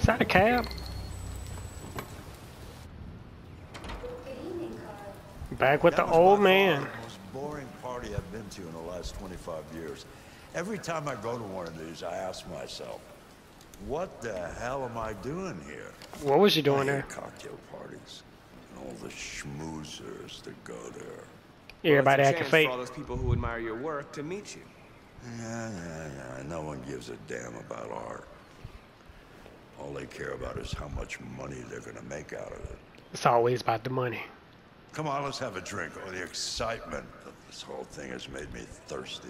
Is that a cab? Back with the That was old man. the most boring party I've been to in the last 25 years. Every time I go to one of these, I ask myself, what the hell am I doing here? What was you I doing there? cocktail parties and all the schmoozers that go there. Everybody Well, it's acting fake. For all those people who admire your work to meet you. Yeah, yeah, yeah. No one gives a damn about art. All they care about is how much money they're gonna make out of it. It's always about the money. Come on, let's have a drink. Oh, the excitement of this whole thing has made me thirsty.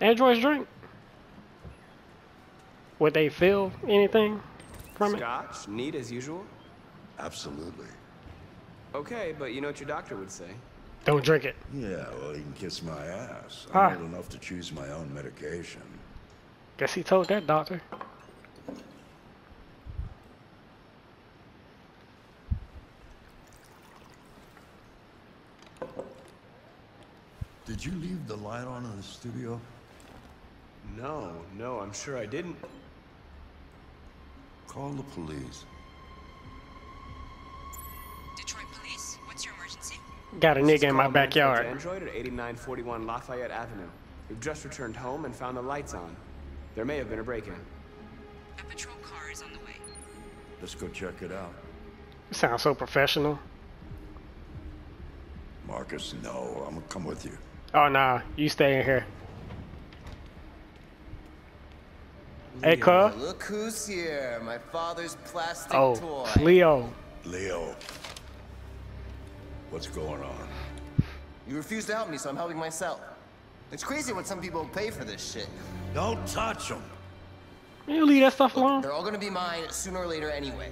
Androids drink. Would they feel anything from it? Scotch, neat as usual. Absolutely. Okay, but you know what your doctor would say. Don't drink it. Yeah, well, he can kiss my ass. Ah. I'm old enough to choose my own medication. Guess he told that doctor. Did you leave the light on in the studio? No, no, I'm sure I didn't. Call the police. Detroit Police, what's your emergency? Got a nigga in my backyard. Android at 8941 Lafayette Avenue. We've just returned home and found the lights on. There may have been a break-in. A patrol car is on the way. Let's go check it out. Sounds so professional. Markus, no, I'm gonna come with you. Oh nah, you stay in here. Hey, Leo. Look who's here, my father's plastic Oh, toy. Leo. Leo. What's going on? You refuse to help me, so I'm helping myself. It's crazy what some people pay for this shit. Don't touch them. You leave that stuff alone. They're all gonna be mine sooner or later anyway.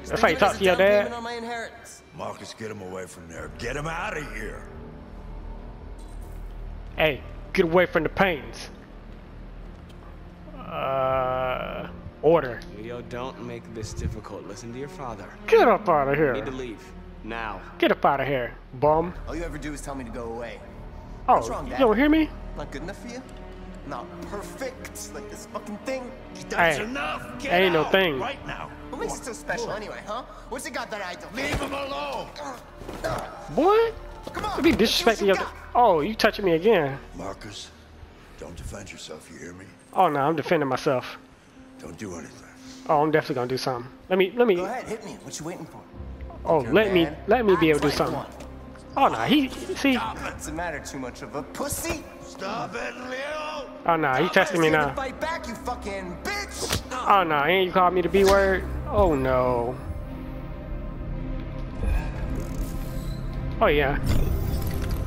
Just That's think how you talk to your dad? On my inheritance. Markus, get him away from there. Get him out of here. Hey, get away from the pains. Uh, order. Leo, don't make this difficult. Listen to your father. Get up out of here. You need to leave. Now. Get up out of here, bum. All you ever do is tell me to go away. Oh, What's wrong, you don't hear me? Not good enough for you? Not perfect, like this fucking thing? That's Hey, enough. Get ain't no thing. Right now. What makes it so special anyway, huh? What's it got that I don't? Leave him alone. What? Come on! Be let's see disrespecting you your. Oh, you touching me again? Marcus, don't defend yourself. You hear me? Oh no, I'm defending myself. Don't do anything. Oh, I'm definitely gonna do something. Let me, let me. Go ahead, hit me. What you waiting for? Oh, You're let me, let me be able to do something. Oh no, he, see. Doesn't matter too much of a pussy. Stop it, Leo. Oh no, he testing me now. Fight back, you fucking bitch! Oh no, ain't you called me the B word? Oh no. Oh yeah.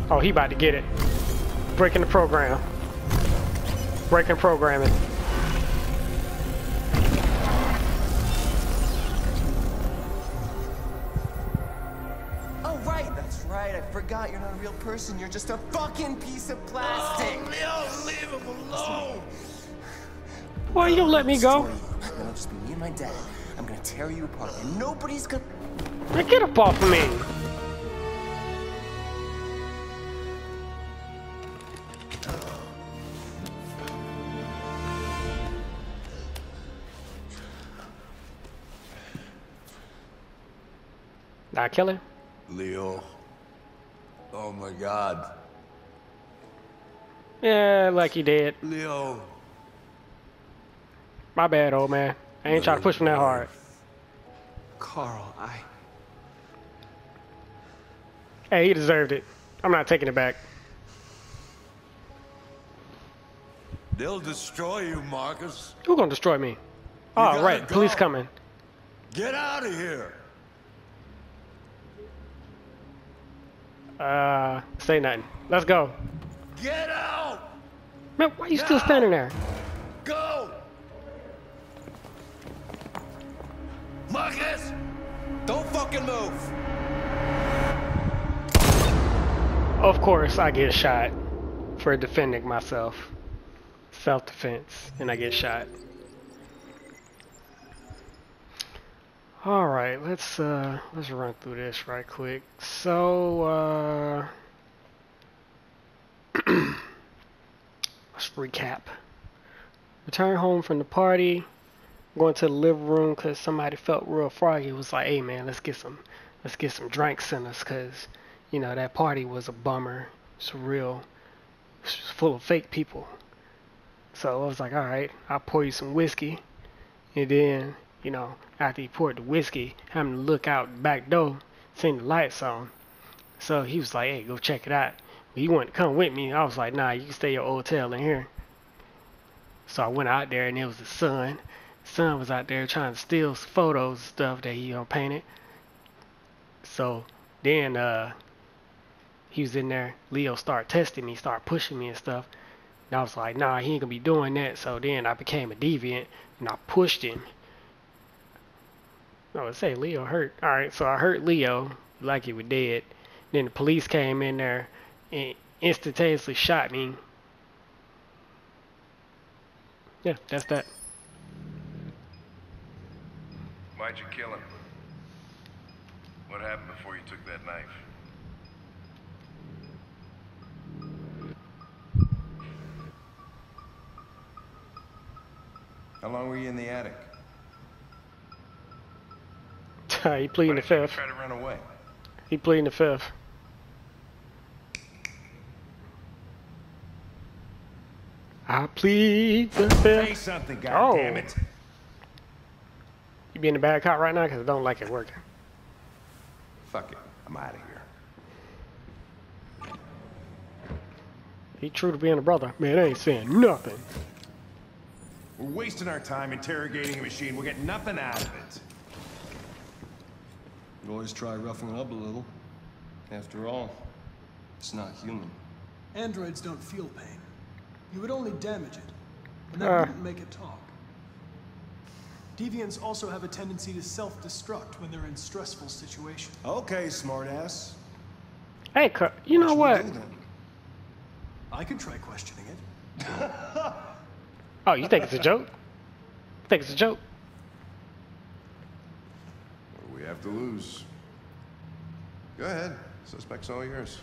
Oh, he about to get it. Breaking the program. Breaking programming. Oh right, that's right. I forgot you're not a real person. You're just a fucking piece of plastic. Oh, Leo, leave him alone. Why you don't let me go? Destroy you. Then it'll just be me and my dad. I'm gonna tear you apart, and nobody's gonna. Man, get up off of me. Did I kill him? Leo. Oh my God. Yeah, like he did. Leo. My bad, old man. I ain't trying to push him that hard. Carl, I. Hey, he deserved it. I'm not taking it back. They'll destroy you, Markus. Who gonna destroy me? Oh, gotta right. Police coming. Get out of here. Uh, say nothing. Let's go. Get out. Man, why are you still standing there? Go. Markus. Don't fucking move. Of course, I get shot for defending myself. Self-defense, and I get shot. All right, let's uh, let's run through this right quick. So, uh, let's recap. Return home from the party. going to the living room because somebody felt real froggy. Was like, hey man, let's get some, let's get some drinks in us because, you know, that party was a bummer. It's real, it's full of fake people. So I was like, all right, I'll pour you some whiskey. And then, you know, after he poured the whiskey, having to look out back door, seeing the lights on. So he was like, hey, go check it out. But he wanted to come with me. I was like, nah, you can stay your hotel in here. So I went out there and it was the son. The son was out there trying to steal photos and stuff that he uh, painted. So then uh, he was in there. Leo started testing me, started pushing me and stuff. And I was like, nah, he ain't gonna be doing that. So then I became a deviant and I pushed him. I would say Leo hurt. Alright, so I hurt Leo like he was dead. Then the police came in there and instantaneously shot me. Yeah, that's that. Why'd you kill him? What happened before you took that knife? How long were you in the attic? he pleading the fifth. try to run away? He pleading the fifth. I plead the Say fifth. something, Oh. goddammit. You being a bad cop right now because I don't like it working. Fuck it. I'm out of here. He true to being a brother. Man, I ain't saying nothing. We're wasting our time interrogating a machine. We'll get nothing out of it. You always try roughing it up a little. After all, it's not human. Androids don't feel pain. You would only damage it, and that Ah. wouldn't make it talk. Deviants also have a tendency to self-destruct when they're in stressful situations. Okay, smartass. Hey, cu- you know What what? should we do? I could try questioning it. Oh, you think it's a joke? You think it's a joke? We have to lose? Go ahead. Suspect's all yours.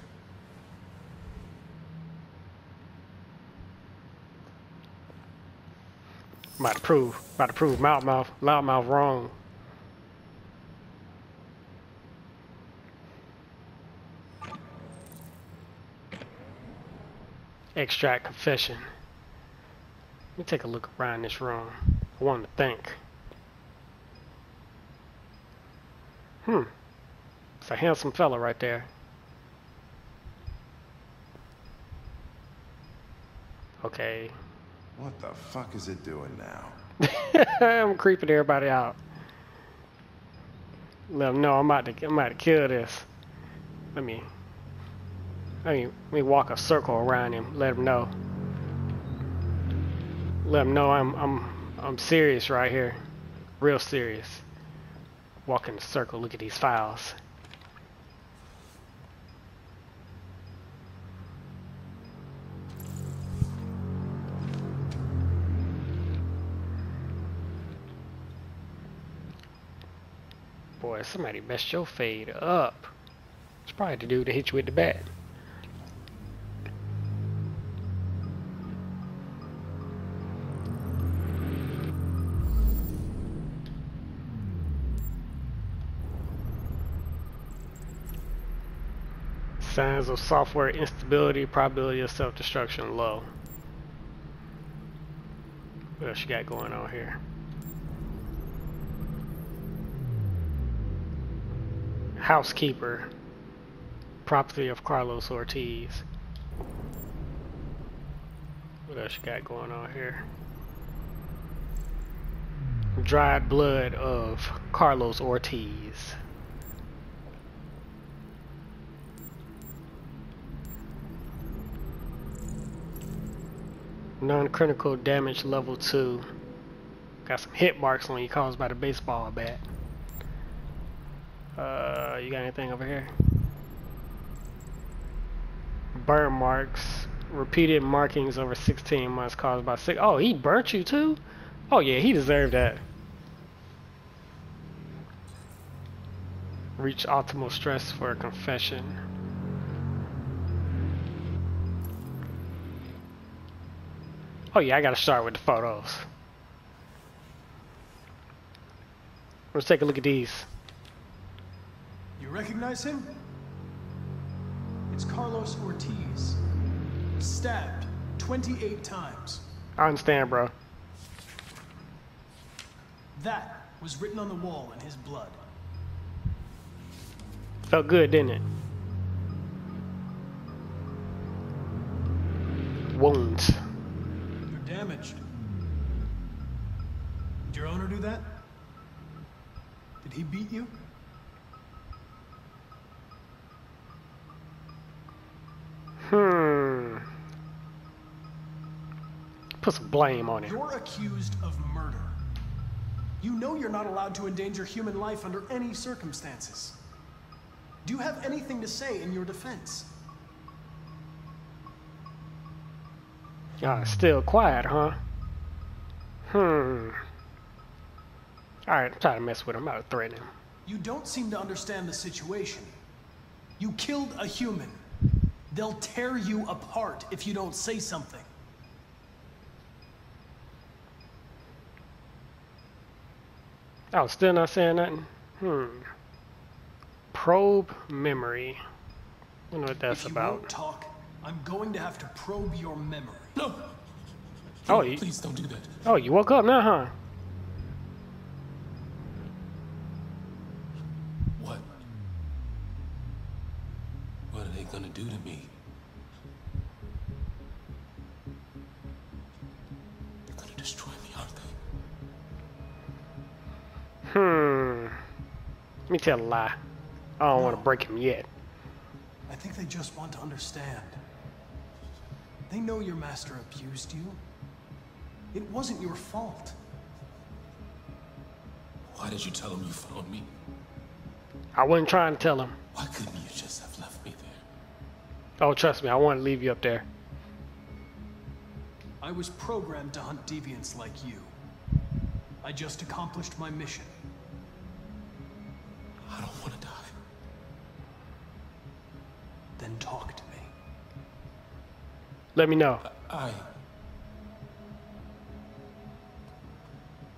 I'm about to prove, about to prove Loudmouth, Loudmouth wrong. Extract confession. Let me take a look around this room. I want to think. Hmm. It's a handsome fella right there. Okay. What the fuck is it doing now? I'm creeping everybody out. Let them know I'm about to I'm about to kill this. Let me let me let me walk a circle around him. Let him know. Let him know I'm I'm I'm serious right here, real serious. Walk in the circle. Look at these files. Boy, somebody messed your fade up. It's probably the dude that hit you with the bat. Signs of software instability, probability of self-destruction low. What else you got going on here? Housekeeper, property of Carlos Ortiz. What else you got going on here? Dried blood of Carlos Ortiz. Non-critical damage level 2. Got some hit marks on you caused by the baseball bat. Uh, you got anything over here? Burn marks. Repeated markings over 16 months caused by six. Oh, he burnt you too? Oh yeah, he deserved that. Reach optimal stress for a confession. Oh yeah, I gotta start with the photos. Let's take a look at these. You recognize him? It's Carlos Ortiz. Stabbed 28 times. I understand, bro. That was written on the wall in his blood. Felt good, didn't it? That? Did he beat you? Hmm. Put some blame on him. You're accused of murder. You know you're not allowed to endanger human life under any circumstances. Do you have anything to say in your defense? Ah, still quiet, huh? Hmm. Alright, I'm trying to mess with him. I'm about to threaten him. You don't seem to understand the situation. You killed a human. They'll tear you apart if you don't say something. Oh, still not saying nothing? Hmm. Probe memory. I know what that's if you about. won't talk, I'm going to have to probe your memory. No! Oh, you, Please don't do that. oh, you woke up now, huh? Tell a lie. I don't want to break him yet. I think they just want to understand. They know your master abused you. It wasn't your fault. Why did you tell him you found me? I wasn't trying to tell him. Why couldn't you just have left me there? Oh, trust me, I want to leave you up there. I was programmed to hunt deviants like you. I just accomplished my mission. I don't want to die. Then talk to me. Let me know. I.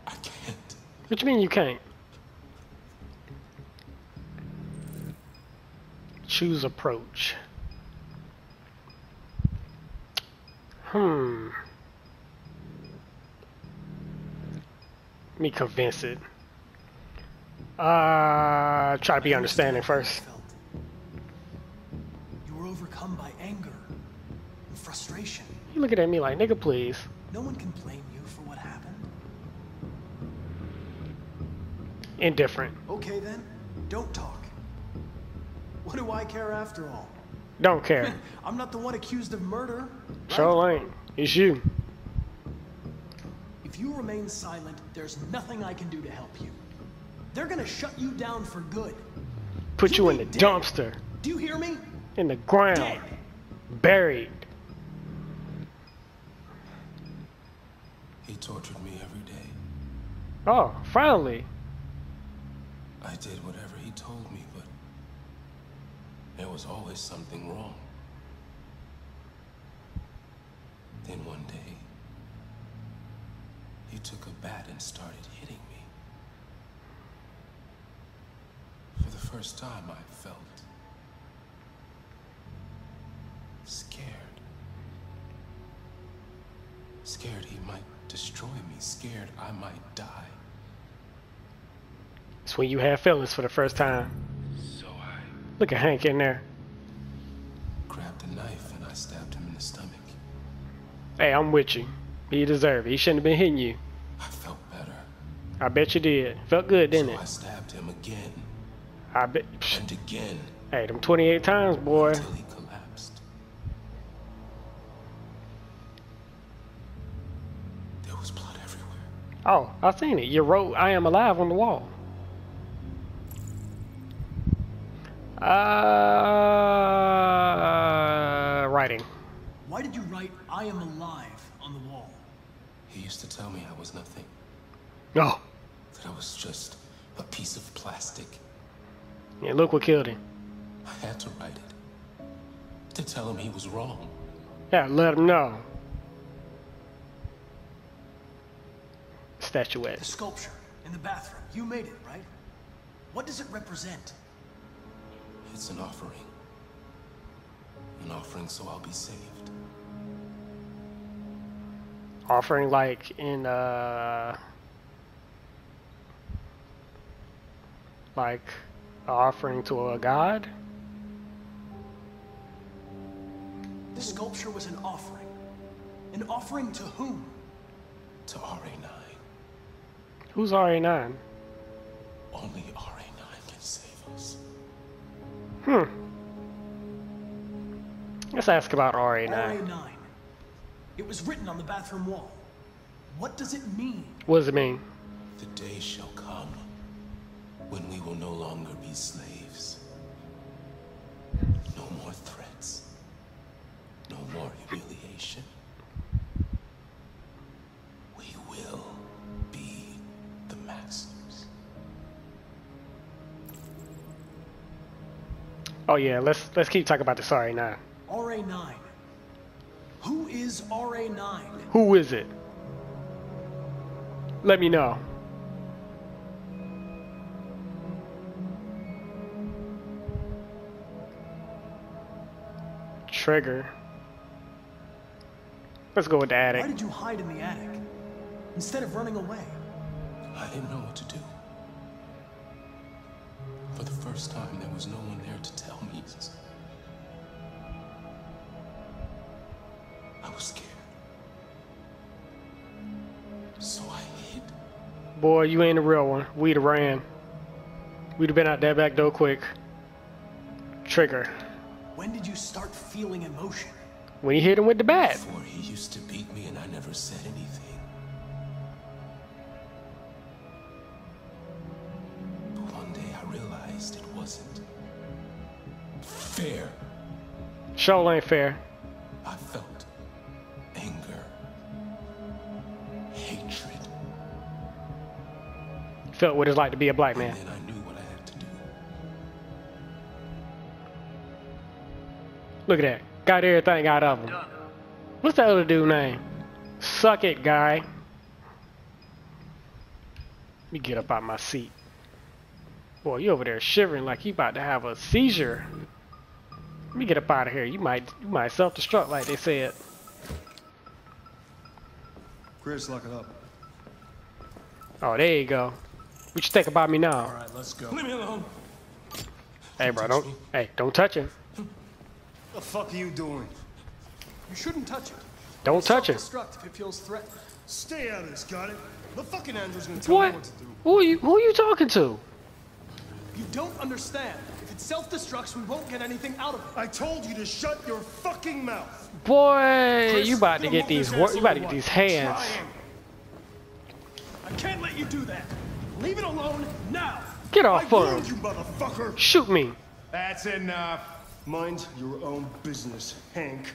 I can't. What do you mean you can't? Choose approach. Hmm. Let me convince it. Uh, try to be understanding first. You were overcome by anger and frustration. You looking at me like, nigga, please. No one can blame you for what happened. Indifferent. Okay then, don't talk. What do I care after all? Don't care. I'm not the one accused of murder. right? Sure ain't. It's you. If you remain silent, there's nothing I can do to help you. They're gonna shut you down for good. Put you You'll in the dead. dumpster. Do you hear me? In the ground. Dead. Buried. He tortured me every day. Oh, finally. I did whatever he told me, but there was always something wrong. Then one day, he took a bat and started hitting me. For the first time, I felt scared. Scared he might destroy me, scared I might die. It's when you have feelings for the first time. So I Look at Hank in there. grabbed a knife and I stabbed him in the stomach. Hey, I'm with you. He deserved it. He shouldn't have been hitting you. I felt better. I bet you did. Felt good, didn't so it? I stabbed him again I bet. Psh, and again Hey, them 28 times, boy. until he collapsed. There was blood everywhere. Oh, I seen it. You wrote "I am alive" on the wall. Uh, writing. Why did you write I am alive on the wall? He used to tell me I was nothing, Oh, that I was just a piece of plastic. Yeah. Look what killed him. I had to write it to tell him he was wrong. Yeah, let him know. Statuette. The sculpture. In the bathroom. You made it, right? What does it represent? It's an offering. An offering so I'll be saved. Offering like in uh like offering to a god? The sculpture was an offering. An offering to whom? To RA9. Who's RA9? Only RA9 can save us. Hmm. Let's ask about RA9. RA9. It was written on the bathroom wall. What does it mean? What does it mean? The day shall come when we will no longer be slaves. No more threats. No more humiliation. We will be the masters. Oh yeah, let's let's keep talking about this RA9. RA9. Who is RA9? Who is it? Let me know. Trigger. Let's go with the attic. Why did you hide in the attic? Instead of running away. I didn't know what to do. For the first time, there was no one there to tell me. I was scared. So I hid. Boy, you ain't a real one. We'd have ran. We'd have been out that back door quick. Trigger. When did you start feeling emotion? When he hit him with the bat. Before he used to beat me and I never said anything. But one day I realized it wasn't fair. Show ain't fair. I felt anger, hatred, Felt what it's like to be a black man. Look at that. Got everything out of him. What's that other dude name? Suck it, guy. Let me get up out my seat. Boy, you over there shivering like you about to have a seizure. Let me get up out of here. You might you might self-destruct like they said. Chris, lock it up. Oh, there you go. What you think about me now? All right, let's go. Leave me alone. Hey, bro, don't hey, don't touch him. The fuck are you doing? You shouldn't touch it. Don't touch it. Self-destruct if it feels threatened. Stay out of this, got it? The fucking Andrew's gonna tell me What? what to do. Who are you who are you talking to? You don't understand. If it self-destructs, we won't get anything out of it. I told you to shut your fucking mouth. Boy, Chris, you about to get these this wor- ass you about to get these hands. Trying. I can't let you do that. Leave it alone now. Get off of warned him. you, motherfucker. Shoot me. That's enough. Mind your own business, Hank.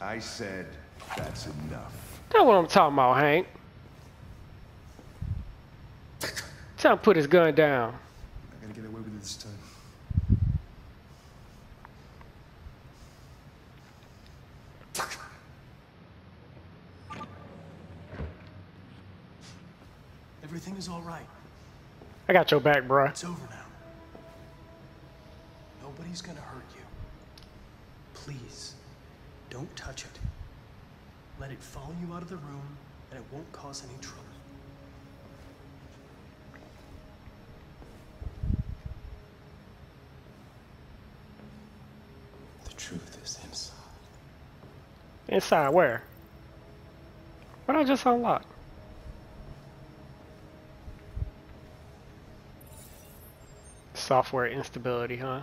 I said that's enough. That's what I'm talking about, Hank. Tell him to put his gun down. I gotta get away with it this time. Everything is all right. I got your back, bro. It's over now. Nobody's gonna hurt you. Please, don't touch it. Let it follow you out of the room, and it won't cause any trouble. The truth is inside. Inside where? What I just unlocked? Software instability, huh?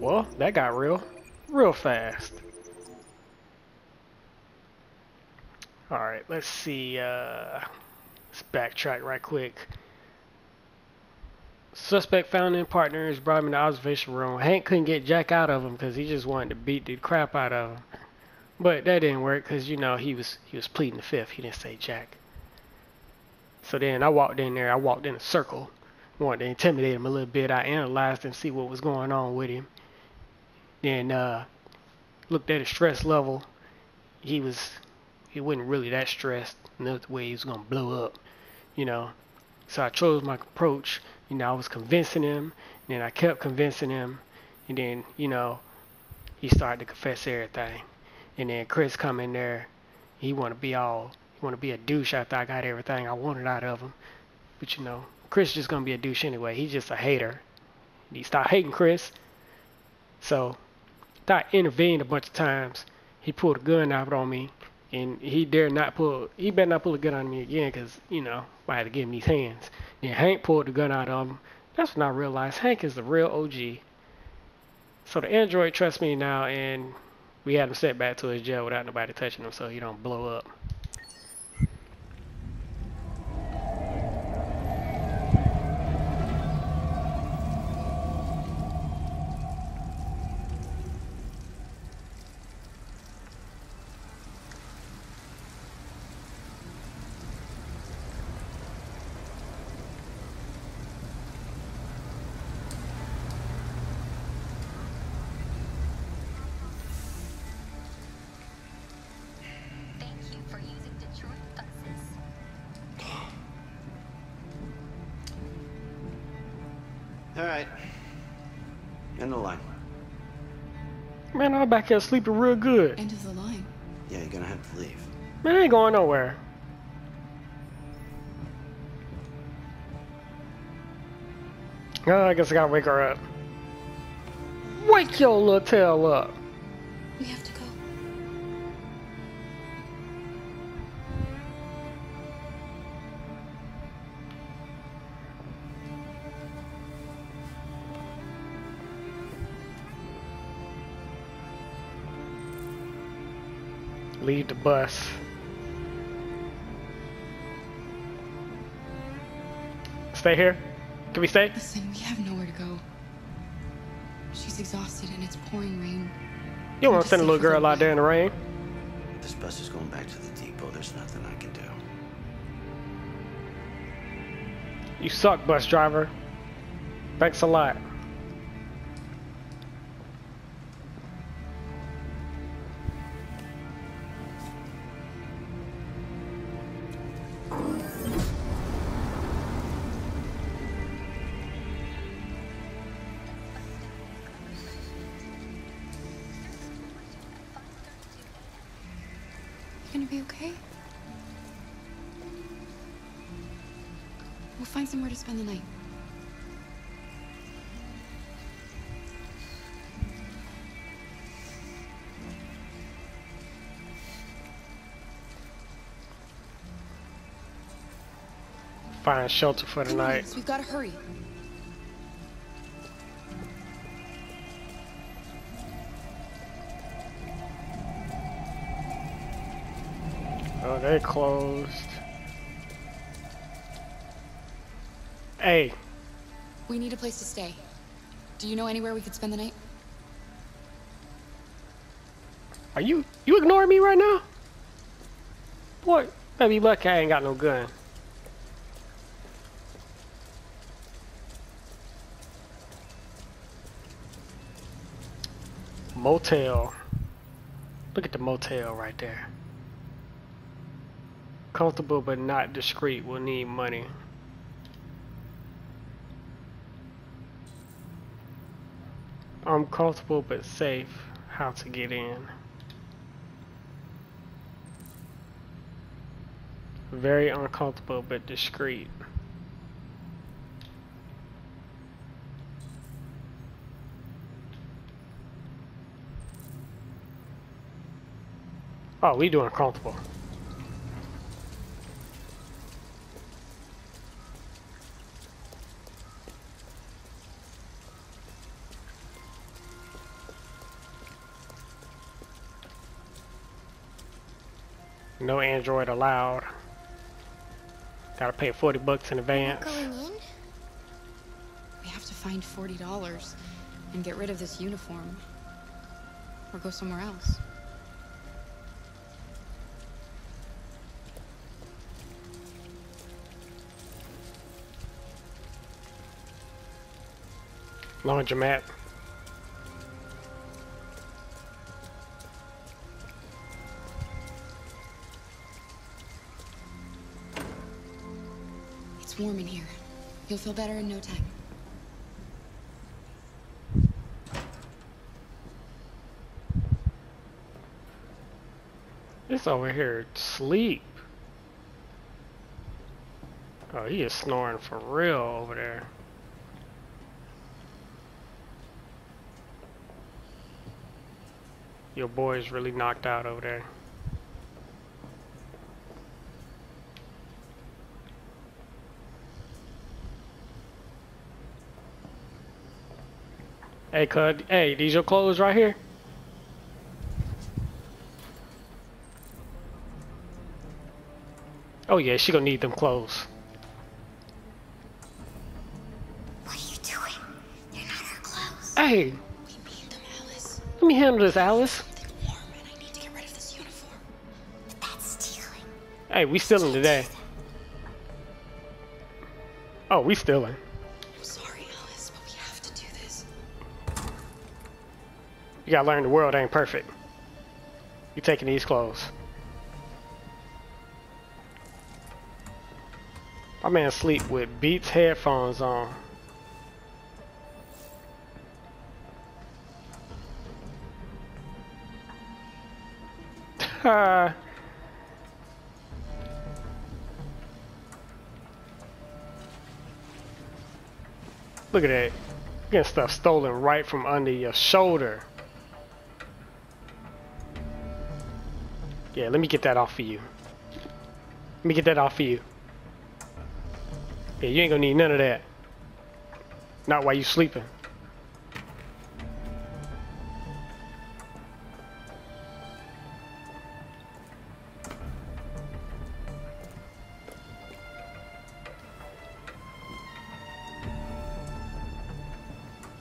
Well, that got real, real fast. Alright, let's see, uh, let's backtrack right quick. Suspect found in partners brought him to the observation room. Hank couldn't get Jack out of him because he just wanted to beat the crap out of him. But that didn't work because you know he was he was pleading the fifth. He didn't say Jack. So then I walked in there. I walked in a circle, wanted to intimidate him a little bit. I analyzed and see what was going on with him. Then uh, looked at his stress level. He was he wasn't really that stressed in the way he was gonna blow up, you know. So I chose my approach. You know, I was convincing him, and then I kept convincing him, and then you know, he started to confess everything. And then Chris come in there, he want to be all, he want to be a douche after I got everything I wanted out of him. But you know, Chris just gonna be a douche anyway. He's just a hater. He stopped hating Chris. So, I intervened a bunch of times. He pulled a gun out on me, and he dare not pull. He better not pull a gun on me again, cause you know I had to give him these hands. And Hank pulled the gun out of him. That's when I realized Hank is the real OG. So the android trusts me now, and we had him sent back to his jail without nobody touching him, so he don't blow up. Man, I'm back here sleeping real good. End of the line. Yeah, you're gonna have to leave. Man, I ain't going nowhere. Oh, I guess I gotta wake her up. Wake your little tail up. Leave the bus. Stay here? Can we stay? Listen, we have nowhere to go. She's exhausted and it's pouring rain. You don't want to send a little girl out there in the rain. This bus is going back to the depot. There's nothing I can do. You suck, bus driver. Thanks a lot. Find shelter for the night. We've gotta hurry. Oh, they closed. Hey, We need a place to stay. Do you know anywhere we could spend the night? are you you ignoring me right now? Boy, maybe lucky I ain't got no gun. Motel. Look at the motel right there. Comfortable but not discreet. Will need money. Uncomfortable but safe. How to get in. Very uncomfortable but discreet. Oh, we doing comfortable. No Android allowed. Gotta pay 40 bucks in advance. Going in? We have to find $40 and get rid of this uniform. Or go somewhere else. Laundromat. It's warm in here. You'll feel better in no time. It's over here, sleep. Oh, he is snoring for real over there. Your boy's really knocked out over there. Hey, cud. Hey, these your clothes right here? Oh yeah, she gonna need them clothes. What are you doing? They're not our clothes. Hey, We need them, Alice. let me handle this, Alice. Hey, we stealing today. Oh, we stealing. I'm sorry, Alice, but we have to do this. You gotta learn the world ain't perfect. You taking these clothes. My man sleep with Beats headphones on. Ha. Look at that. Getting stuff stolen right from under your shoulder. Yeah, let me get that off for you. Let me get that off for you. Yeah, you ain't gonna need none of that. Not while you sleeping.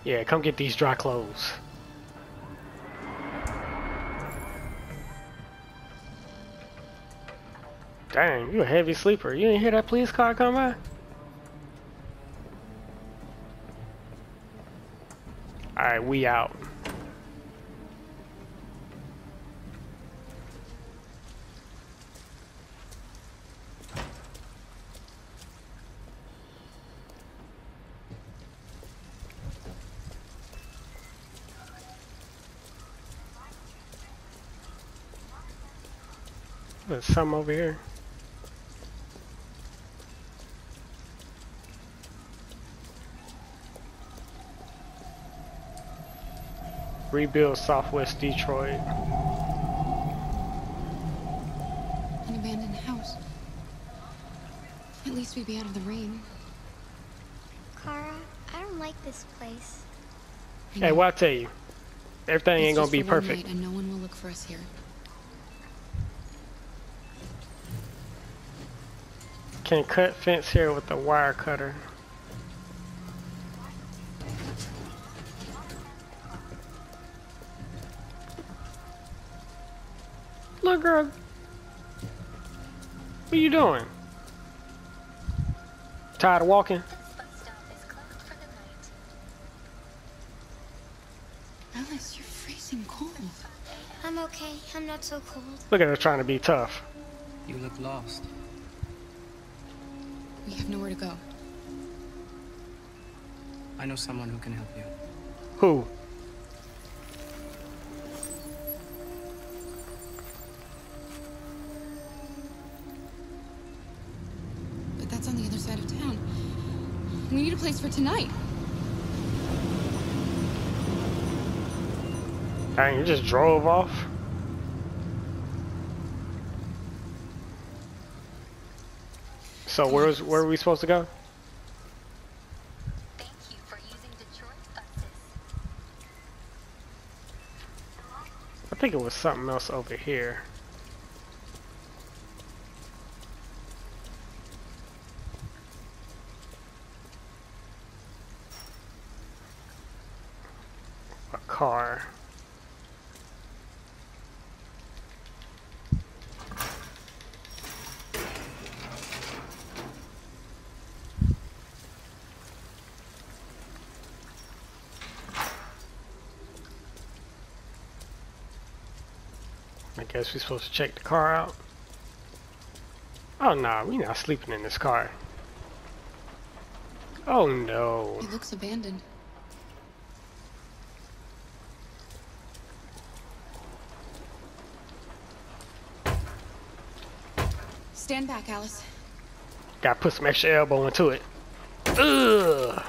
Yeah, come get these dry clothes. Dang, you a heavy sleeper. You didn't hear that police car come by? Alright, we out. There's some over here. Rebuild Southwest Detroit. An abandoned house. At least we'd be out of the rain. Kara, I don't like this place. I Hey, know. what I tell you? Everything It's ain't gonna just be for one perfect. night and no one will look for us here. Can cut fence here with the wire cutter. Look, girl. What are you doing? Tired of walking? This bus stop is closed for the night. Alice, you're freezing cold. I'm okay. I'm not so cold. Look at her trying to be tough. You look lost. We have nowhere to go. I know someone who can help you. Who? But that's on the other side of town. We need a place for tonight. Dang, you just drove off? So where's where are we supposed to go? Thank you for using Detroit buses. I think it was something else over here. A car. Guess we're supposed to check the car out. Oh no, we're not sleeping in this car. Oh no. It looks abandoned. Stand back, Alice. Gotta put some extra elbow into it. Ugh.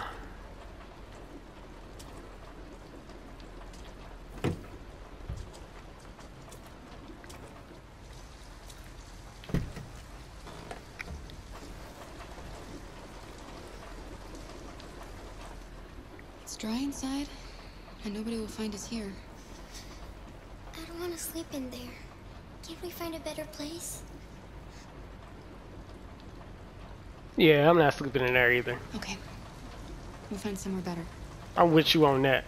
It's dry inside, and nobody will find us here. I don't want to sleep in there. Can't we find a better place? Yeah, I'm not sleeping in there either. Okay. We'll find somewhere better. I'm with you on that.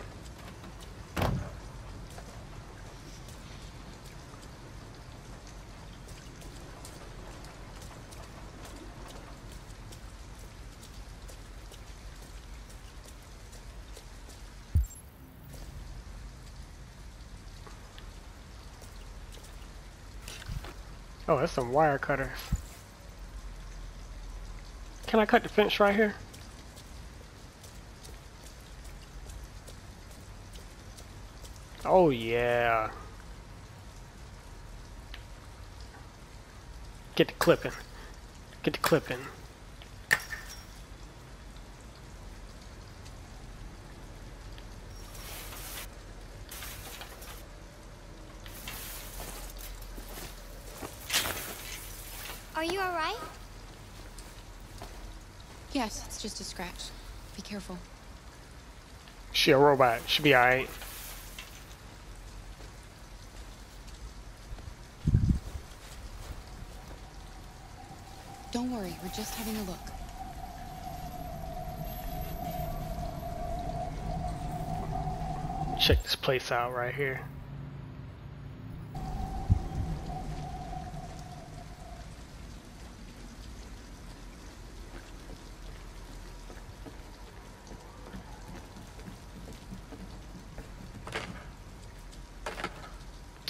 Oh, that's some wire cutters. Can I cut the fence right here? Oh yeah. Get the clipping. Get the clipping. Are you alright? Yes, it's just a scratch. Be careful. She a robot. Should be alright. Don't worry, we're just having a look. Check this place out right here.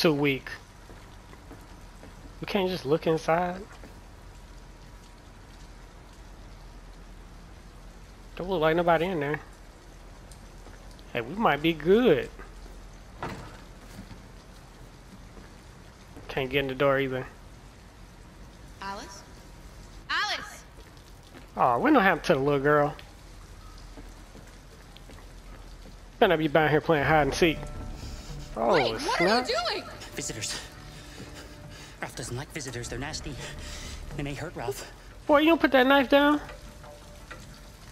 Too weak. We can't just look inside. Don't look like nobody in there. Hey, we might be good. Can't get in the door either. Alice? Alice! Oh, what don't happen to the little girl? Better not be down here playing hide and seek. Oh, Wait, what snap. are you doing? Visitors. Ralph doesn't like visitors. They're nasty. They may hurt Ralph. Boy, you don't put that knife down.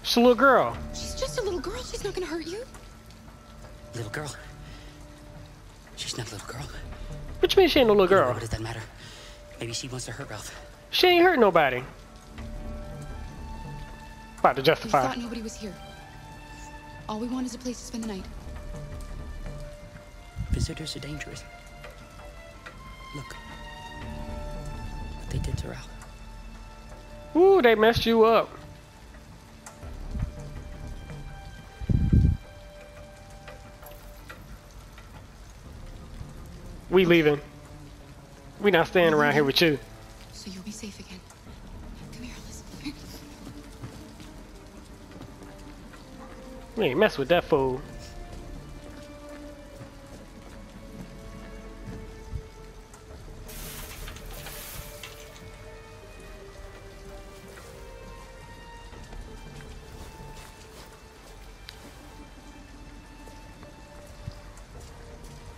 It's a little girl. She's just a little girl. She's not gonna hurt you. Little girl. She's not a little girl. What you mean she ain't no little girl? What does that matter? Maybe she wants to hurt Ralph. She ain't hurt nobody. About to We justify. thought nobody was here. All we want is a place to spend the night. Visitors are dangerous. Look. What they did to Ralph. Ooh, they messed you up. We leaving. We not staying around here with you. So you'll be safe again. Come here, Alice. We ain't mess with that fool.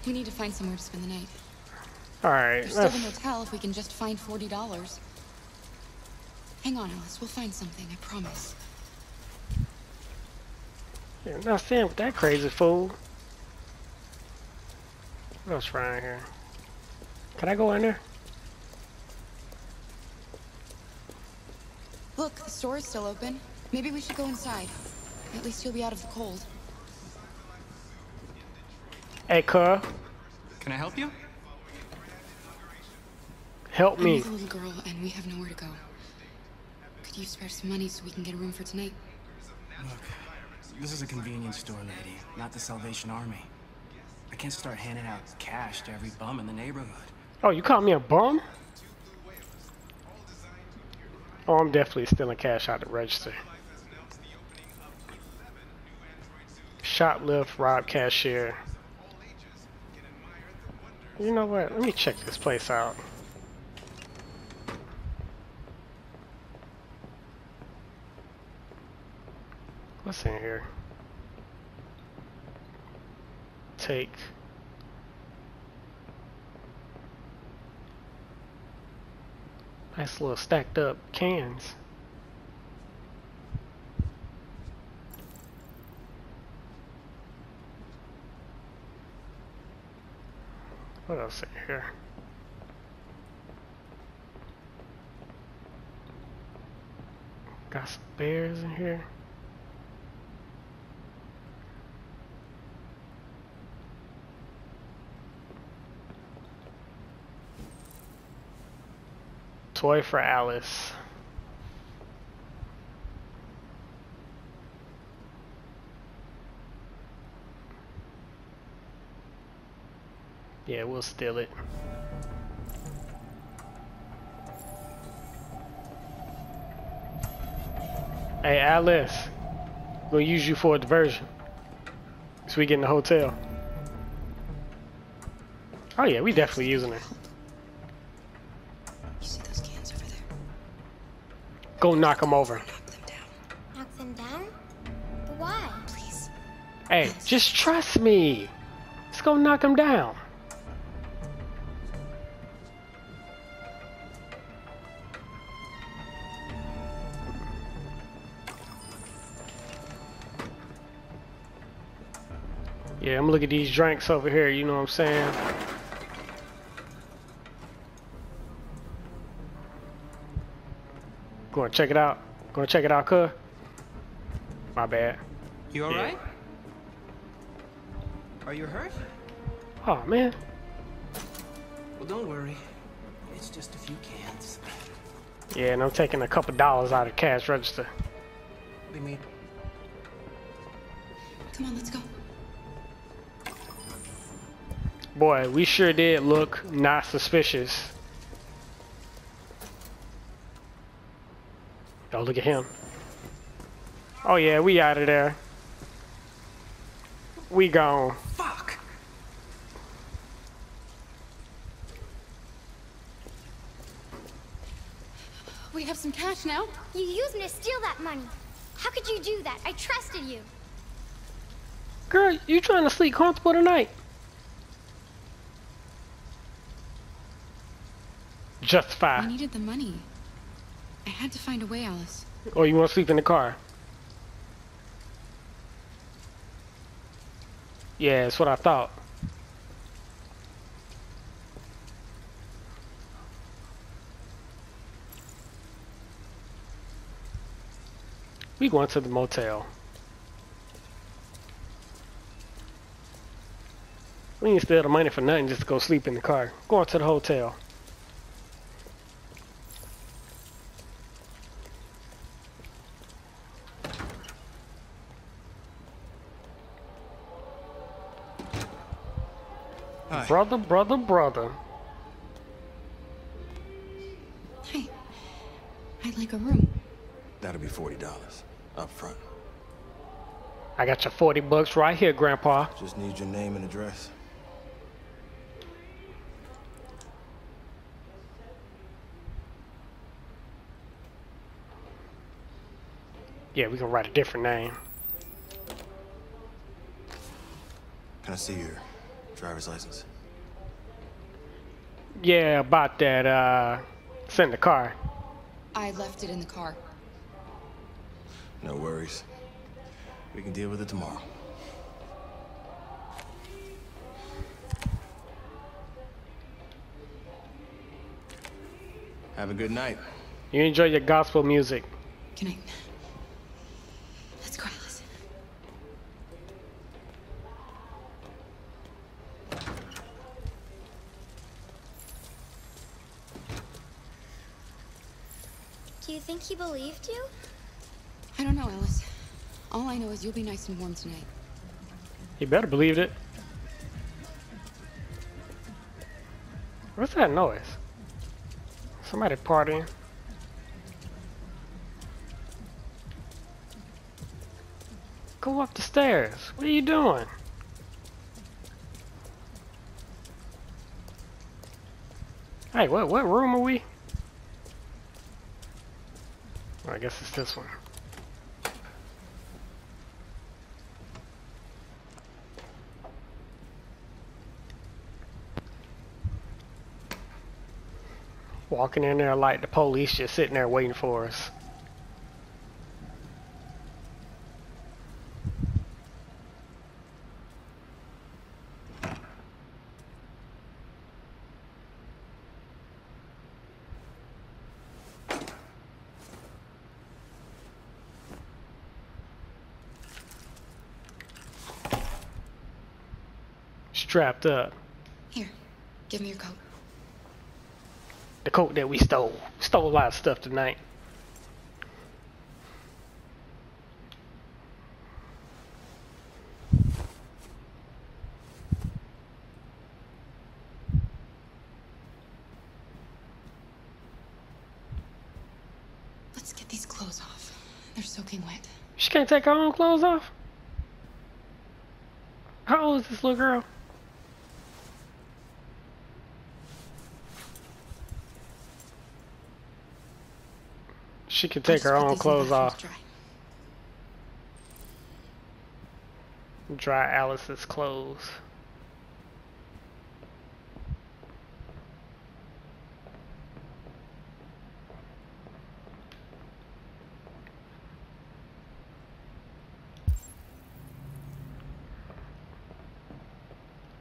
We need to find somewhere to spend the night. Alright, There's still the motel if we can just find forty dollars. Hang on, Alice. We'll find something. I promise. yeah, not staying with that crazy fool. What else around here? Can I go in there? Look, the store is still open. Maybe we should go inside. At least you'll be out of the cold. Hey, cuz, Can I help you? help I'm me. with a little girl, and we have nowhere to go. Could you spare some money so we can get a room for tonight? Look, this is a convenience store, lady, not the Salvation Army. I can't start handing out cash to every bum in the neighborhood. Oh, you call me a bum? Oh, I'm definitely stealing cash out of the register. Shoplift, rob cashier. You know what? Let me check this place out. What's in here? Take. Nice little stacked up cans. What else in here? Got some bears in here. Toy for Alice. Yeah, we'll steal it. Hey, Alice. We'll use you for a diversion. So we get in the hotel. Oh yeah, we definitely using it. You see those cans over there? Go knock them over. Knock them down? But why? Please. Hey, just trust me. Let's go knock them down. Yeah, I'm looking at these drinks over here, you know what I'm saying? Go and check it out. Go and check it out, cuz. My bad. You Yeah. alright? Are you hurt? Oh, man. Well, don't worry. It's just a few cans. Yeah, and I'm taking a couple dollars out of cash register. What do you mean? Come on, let's go. Boy, we sure did look not suspicious. Oh, look at him. Oh yeah, we out of there. We gone. Fuck! We have some cash now. You used me to steal that money. How could you do that? I trusted you. Girl, you trying to sleep comfortable tonight? Justify. I needed the money. I had to find a way, Alice. Or you want to sleep in the car? Yeah, that's what I thought. We going to the motel. We ain't steal the money for nothing just to go sleep in the car. Going to the hotel. Brother, brother, brother. Hey, I'd like a room. That'll be forty dollars up front. I got your 40 bucks right here, Grandpa. Just need your name and address. Yeah, we can write a different name. Can I see your driver's license? Yeah, about that, uh, send the car. I left it in the car. No worries. We can deal with it tomorrow. Have a good night. You enjoy your gospel music. Good I? Let's go, Alice. Do you think he believed you? I don't know, Alice. All I know is you'll be nice and warm tonight. You better believe it. What's that noise? Somebody partying. Go up the stairs. What are you doing? Hey, what what room are we? I guess it's this one. Walking in there like the police just sitting there waiting for us. Strapped up. Here, give me your coat. The coat that we stole. Stole a lot of stuff tonight. Let's get these clothes off. They're soaking wet. She can't take her own clothes off? How old is this little girl? She can take her own clothes off. Dry Alice's clothes.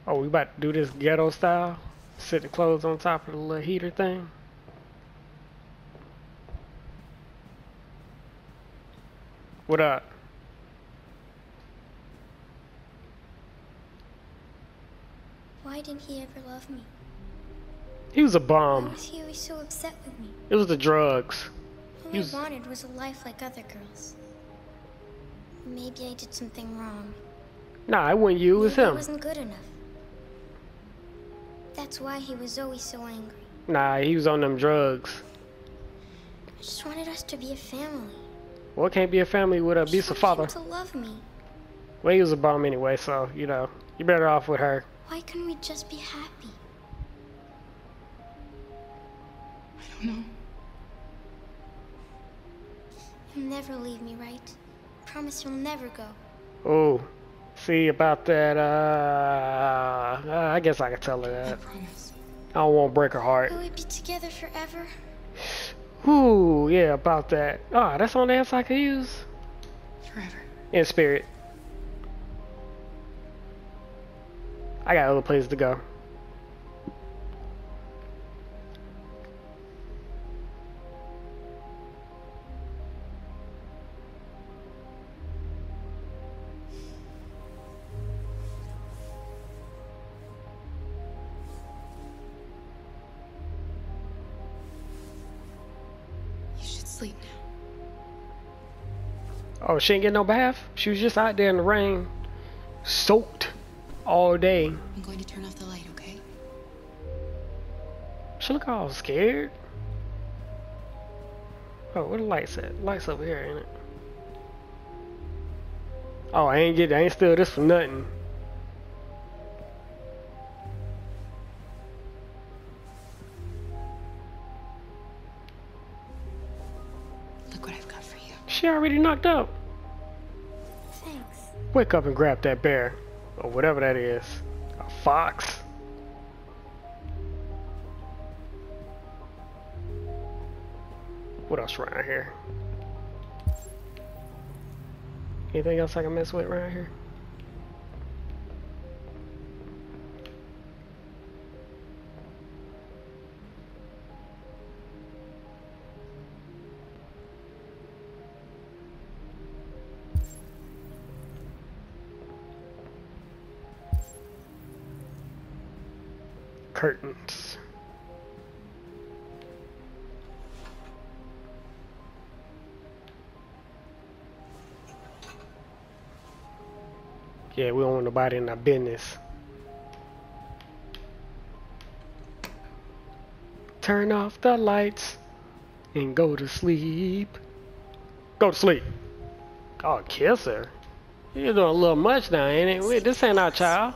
Oh, we about to do this ghetto style? Sit the clothes on top of the little heater thing? What up? Why didn't he ever love me? He was a Why bum. was he always so upset with me? It was the drugs. All He I wanted was a life like other girls. Maybe I did something wrong. Nah, I wasn't you, it was Maybe I wasn't good enough. That's why he was always so angry. Nah, he was on them drugs. I just wanted us to be a family. Well, it can't be a family with a abusive father. Him to love me. Well, he was a bum anyway, so, you know, you're better off with her. Why couldn't we just be happy? I don't know. You'll never leave me, right? Promise you'll never go. Oh, see about that, uh, uh, I guess I could tell her that. I don't want to break her heart. Will we be together forever? Ooh, yeah, about that. Ah, that's on the answer I could use. Forever. In spirit. I got other places to go. You should sleep now. Oh, she ain't getting no bath? She was just out there in the rain, soaked all day. I'm going to turn off the light, okay? She look all scared. Oh, where the lights at? Lights over here, ain't it? Oh, I ain't get, I ain't steal this for nothing. For you. She already knocked out. Thanks. Wake up and grab that bear. Or whatever that is. A fox. What else around here? Anything else I can mess with around here? Curtains. Yeah, we don't want nobody in our business. Turn off the lights and go to sleep. Go to sleep. Oh, kiss her. You're doing a little much now, ain't it? Wait, this ain't our child.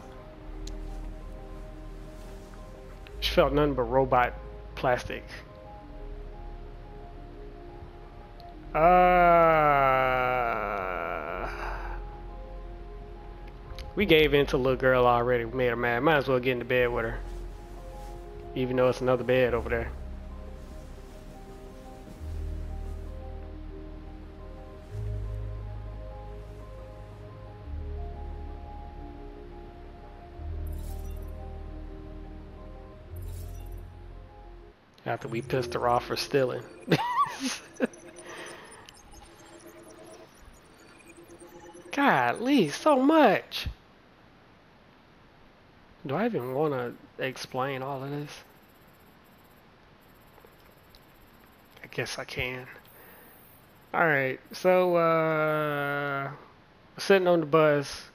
Felt nothing but robot plastic. Uh, we gave in to little girl already. We made her mad. Might as well get into bed with her. Even though it's another bed over there. After we pissed her off for stealing. Golly, so much. Do I even want to explain all of this? I guess I can. Alright, so, uh, sitting on the bus,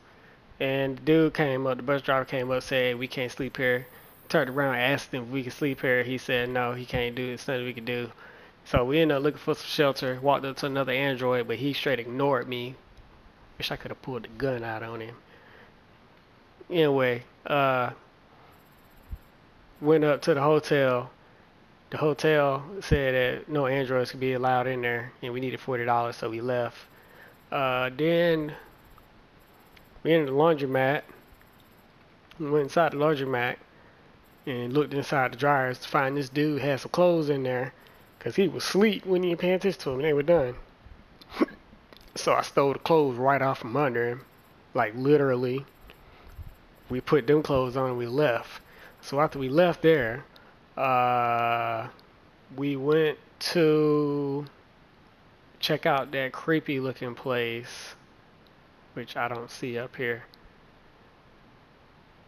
and the dude came up, the bus driver came up, said, we can't sleep here. Turned around, asked him if we could sleep here. He said, no, he can't do it. It's nothing we could do. So we ended up looking for some shelter, walked up to another android, but he straight ignored me. Wish I could have pulled the gun out on him. Anyway, uh, went up to the hotel. The hotel said that no androids could be allowed in there, and we needed forty dollars, so we left. Uh, then we entered the laundromat. We went inside the laundromat and looked inside the dryers to find this dude had some clothes in there, cause he was asleep when he paying attention to them. They were done. so I stole the clothes right off from under him, like literally. We put them clothes on and we left. So after we left there, uh, we went to check out that creepy looking place, which I don't see up here.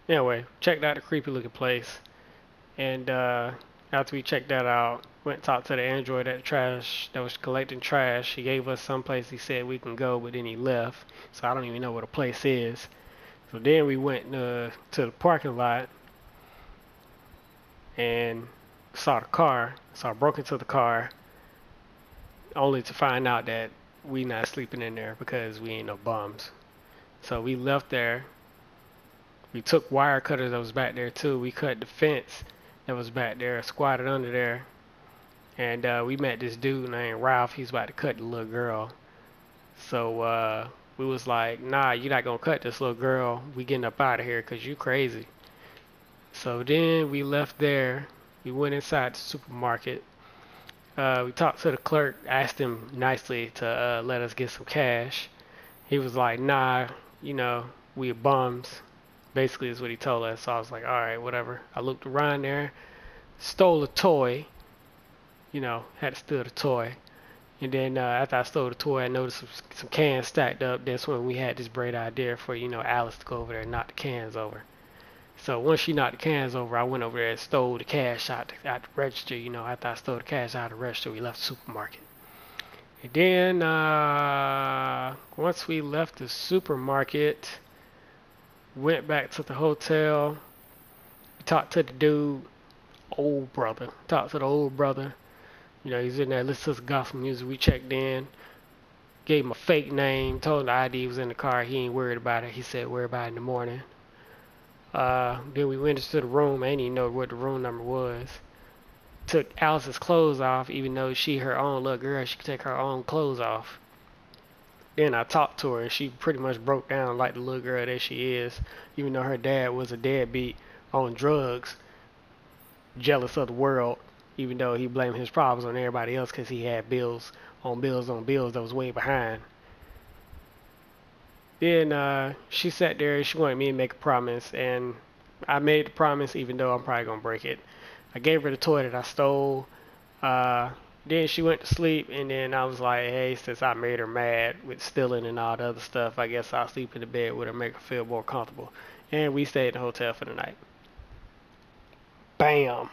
Anyway, checked out the creepy looking place, and uh, after we checked that out, went and talked to the android at the trash that was collecting trash. He gave us some place he said we can go, but then he left, so I don't even know where the place is. So then we went uh, to the parking lot and saw the car. So I broke into the car, only to find out that we not sleeping in there because we ain't no bums. So we left there. We took wire cutters that was back there too. We cut the fence that was back there, squatted under there, and uh, we met this dude named Ralph. He's about to cut the little girl. So uh, we was like, nah, you're not gonna cut this little girl. We getting up out of here because you crazy. So then we left there. We went inside the supermarket. Uh, we talked to the clerk, asked him nicely to uh, let us get some cash. He was like, nah, you know, we bums. Basically, is what he told us. So I was like, all right, whatever. I looked around there, stole a toy. You know, had to steal the toy. And then uh, after I stole the toy, I noticed some, some cans stacked up. That's when we had this great idea for, you know, Alice to go over there and knock the cans over. So once she knocked the cans over, I went over there and stole the cash out the, out the register. You know, after I stole the cash out of the register, we left the supermarket. And then uh, once we left the supermarket, went back to the hotel. Talked to the dude, old brother. Talked to the old brother. You know, he's in there listening to gospel music. We checked in, gave him a fake name, told him the ID was in the car. He ain't worried about it. He said, worry about it in the morning. Uh, then we went into the room. I didn't even know what the room number was. Took Alice's clothes off, even though she her own little girl. She could take her own clothes off. Then I talked to her, and she pretty much broke down like the little girl that she is. Even though her dad was a deadbeat on drugs, jealous of the world. Even though he blamed his problems on everybody else because he had bills on bills on bills that was way behind. Then uh, she sat there and she wanted me to make a promise, and I made the promise even though I'm probably gonna break it. I gave her the toy that I stole. Uh, then she went to sleep, and then I was like, hey, since I made her mad with stealing and all the other stuff, I guess I'll sleep in the bed with her, make her feel more comfortable. And we stayed in the hotel for the night. Bam.